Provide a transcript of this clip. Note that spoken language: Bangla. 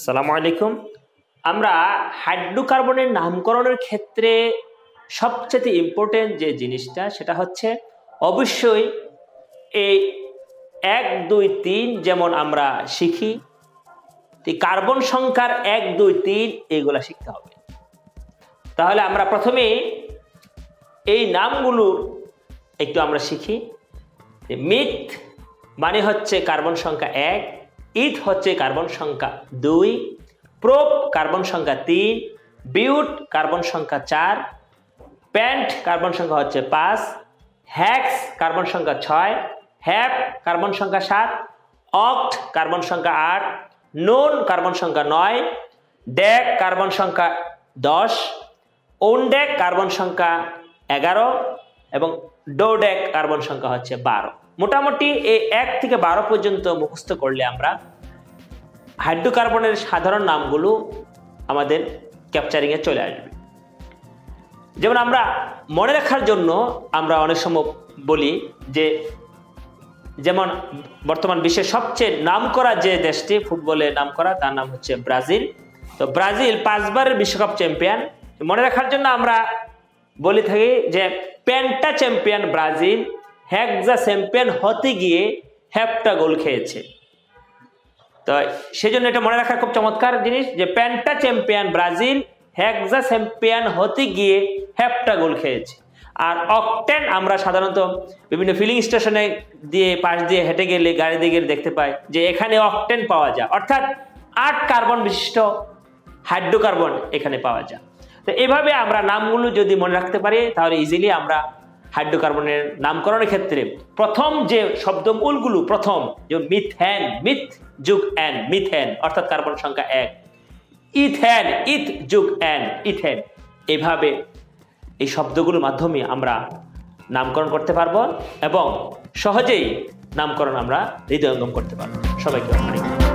আসসালামু আলাইকুম। আমরা হাইড্রোকার্বনের নামকরণের ক্ষেত্রে সবচেয়ে ইম্পর্টেন্ট যে জিনিসটা, সেটা হচ্ছে অবশ্যই এই এক, দুই, তিন যেমন আমরা শিখি কার্বন সংখ্যার এক, দুই, তিন এইগুলা শিখতে হবে। তাহলে আমরা প্রথমে এই নামগুলো একটু আমরা শিখি। মিথ মানে হচ্ছে কার্বন সংখ্যা এক ইথ হচ্ছে কার্বন সংখ্যা দুই প্রোপ কার্বন সংখ্যা তিন বিউট কার্বন সংখ্যা চার প্যান্ট কার্বন সংখ্যা হচ্ছে পাঁচ হ্যাক্স কার্বন সংখ্যা ছয় হ্যাপ কার্বন সংখ্যা সাত অক্ট কার্বন সংখ্যা আট নোন কার্বন সংখ্যা নয় ড্যাক কার্বন সংখ্যা দশ ওনড্যাক কার্বন সংখ্যা এগারো এবং ডোড্যাক কার্বন সংখ্যা হচ্ছে বারো মোটামুটি এই এক থেকে বারো পর্যন্ত মুখস্থ করলে আমরা হাইড্রোকার্বনের সাধারণ নামগুলো আমাদের ক্যাপচারিংয়ে চলে আসবে। যেমন আমরা মনে রাখার জন্য আমরা অনেক সময় বলি যে, যেমন বর্তমান বিশ্বের সবচেয়ে নাম করা যে দেশটি ফুটবলে নাম করা তার নাম হচ্ছে ব্রাজিল। তো ব্রাজিল পাঁচবারের বিশ্বকাপ চ্যাম্পিয়ন মনে রাখার জন্য আমরা বলে থাকি যে, penta champion Brazil. Hexa champion হতে গিয়ে হ্যাপটা গোল খেয়েছে। তো সেই জন্য এটা মনে রাখার খুব চমৎকার জিনিস যে penta champion Brazil hexa champion হতে গিয়ে হ্যাপটা গোল খেয়েছে। আর অকটেন আমরা সাধারণত বিভিন্ন ফিলিং স্টেশনে দিয়ে পাশ দিয়ে হেঁটে গেলে, গাড়ি দিয়ে গেলে দেখতে পাই যে এখানে অকটেন পাওয়া যায়। অর্থাৎ আট কার্বন বিশিষ্ট হাইড্রোকার্বন এখানে পাওয়া যায়। তো এভাবে আমরা নামগুলো যদি মনে রাখতে পারি, তাহলে ইজিলি আমরা হাইড্রোকার্বনের নামকরণের ক্ষেত্রে প্রথম যে শব্দমূলগুলো, প্রথম, যে মিথেন, মিথ যুগ অ্যান মিথেন, অর্থাৎ কার্বন সংখ্যা এক। ইথেন, ইথ যুগ অ্যান ইথেন। এভাবে এই শব্দগুলোর মাধ্যমে আমরা নামকরণ করতে পারব এবং সহজেই নামকরণ আমরা হৃদয়ঙ্গম করতে পারব। সবাইকে অনেক